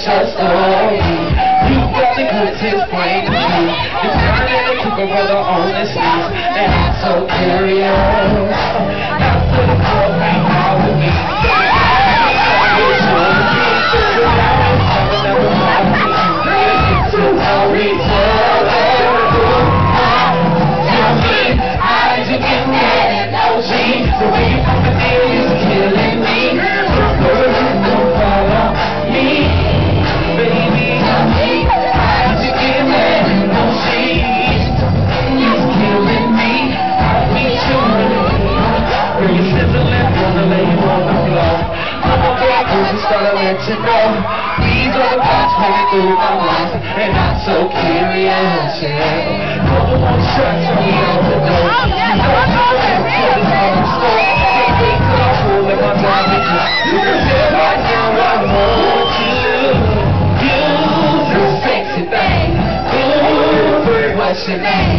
Just her story? You got the goods, explain to. You're trying to keep a brother on his knees, and I'm so curious. Gotta let know. These are the thoughts running through my mind, and I'm so curious, yeah. No one shuts me out the door. Oh, yeah, no one calls it You can say right now I want you. You, sexy thing. Ooh, what's your name? Cause you're the